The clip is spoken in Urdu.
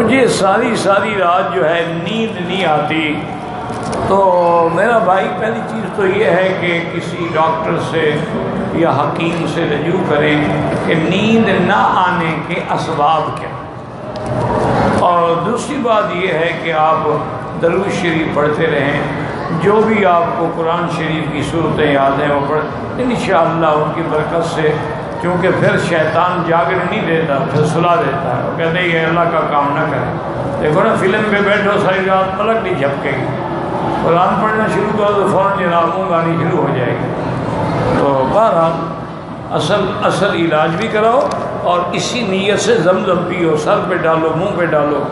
مجھے ساری ساری رات جو ہے نیند نہیں آتی۔ تو میرا بھائی، پہلی چیز تو یہ ہے کہ کسی ڈاکٹر سے یا حکیم سے رجوع کریں کہ نیند نہ آنے کے اسباب کیا۔ اور دوسری بات یہ ہے کہ آپ درو شریف پڑھتے رہیں۔ جو بھی آپ کو قرآن شریف کی صورتیں یاد ہیں، وہ پڑھ ان شاء اللہ ان کی برکت سے کیونکہ پھر شیطان جاگر نہیں دیتا، پھر سلا دیتا ہے۔ وہ کہتے ہیں، یہ اللہ کا کام نہ کرے۔ دیکھو نا، فلم پہ بیٹھو، ساری رات پلک نہیں جھپکے گی۔ قرآن پڑھنا شروع کرو تو فوراً جنابوں گانی شروع ہو جائے گی۔ تو بہرحال، اصل اصل علاج بھی کراؤ اور اسی نیت سے زمزم پیو، سر پہ ڈالو، منہ پہ ڈالو۔